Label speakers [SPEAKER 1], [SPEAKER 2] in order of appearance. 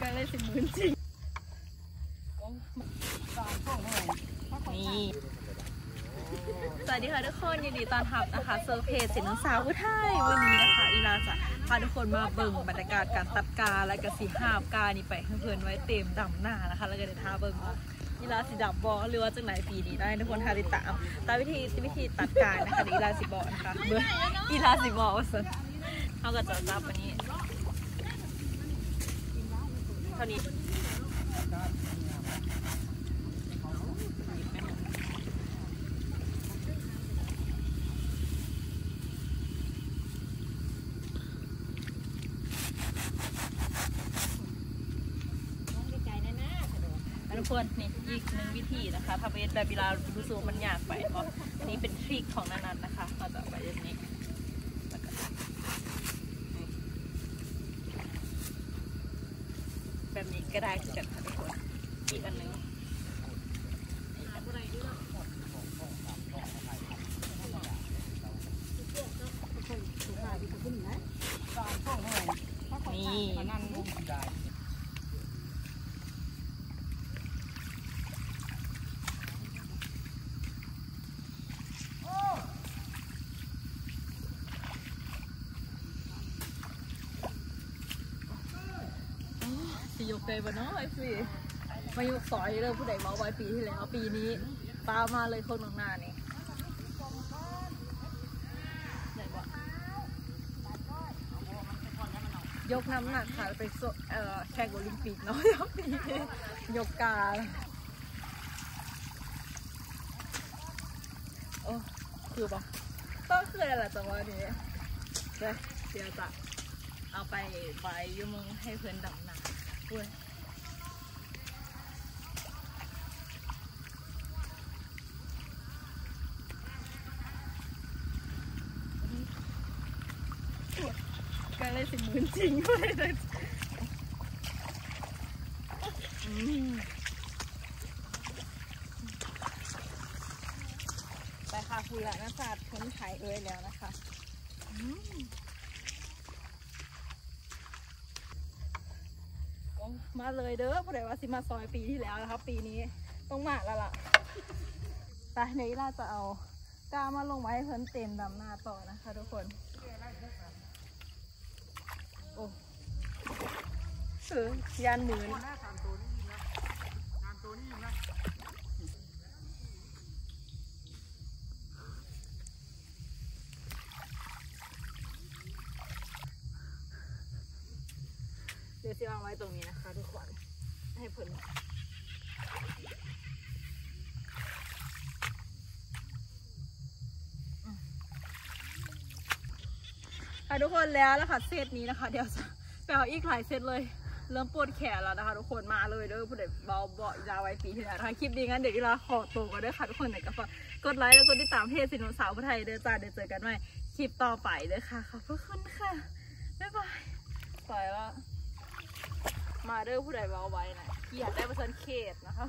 [SPEAKER 1] ก็เลยสิมืนจริงนี่สวัสดีค่ะทุกคนยินดีต้อนรับนะคะเซอร์เพจสินสาวผู้ไทยวันนี้นะคะอีลาจะพาทุกคนมาเบิ่งบรรยากาศการตัดกาและก็สีหาบกานี่ไปเพื่อนไว้เต็มดำหน้านะคะ แล้วก็เดี๋ยวทาเบิ่งอีลาสีดับบอหรือว่าจังไหนปีนี้ได้ทุกคนทาติดตามตามวิธีวิธีตัดกานะคะอีลาสิบอกนะคะเบิ่งอีลาสิบอกว่าสิเขาก็จะจับอันนี้ ท่านี้ทุกคนนี่อีกหนึ่งวิธีนะคะทำเป็นแบบเวลารู้สึกว่ามันยากไปเพราะอันนี้เป็นทริคของนันนันนะคะมาจากไปแบบนี้แล้วก็นี่ แบบนี้ก็ได้คือกันค่ะทุกคนอีกอันหนึ่งนี่ สิ ยกไปบ่เนาะไอ้สิมายกสอยเลยผู้ใดเมาไว้ปีที่แล้วปีนี้ตามมาเลยคนข้างหน้านี่ยกน้ำหนักค่ะไปแข่งโอลิมปิกเนาะปีนี้ยกกาโอ้คือบอกต้องคืออะไรล่ะจังวะนี้เดี๋ยวเดี๋ยวจะเอาไปไว้อยูมึงให้เพื่อนดำน้ำ ด้วยก็เลยสิมืนจริงด้วยเลยอืมไปค่ะคุณละนะศาสตร์พ้นไทยเอ้ยแล้วนะคะ มมาเลยเด้อผู้ใดว่าสิมาซอยปีที่แล้วนะครับปีนี้ต้องมาแล้วล่ะไปเนี่ยวเราจะเอาก้ามาลงไว้ให้เพิ่นเต็มดำหน้าต่อนะคะ ทุกคนโอ้เออยานหมื่น เดี๋ยวางไว้ตรงนี้นะคะทุกคนให้เพิ่นค่ะทุกคนแล้วแล้วค่ะเซตนี้นะคะ เดี๋ยวจะไปเอาอีกหลายเซตเลย เริ่มปวดแขนแล้วนะคะ ทุกคนมาเลยเด้อผู้ใดเบาเบาะยาไว้ปีที่แล้วนะคะคลิปนี้งั้นเดี๋ยวอีลาขอตัวกันด้วยค่ะทุกคนไหนก็ฝากกดไลค์แล้วกดติดตามเพจสินุสาวผู้ไทยเด้อจ้าเดี๋ยวเจอกันใหม่คลิปต่อไปเด้อค่ะขอบพระคุณค่ะบ๊ายบาย มาเด้อผู้ใดเบาไว้นะเกียดได้เปอร์เซ็นต์เขตนะคะ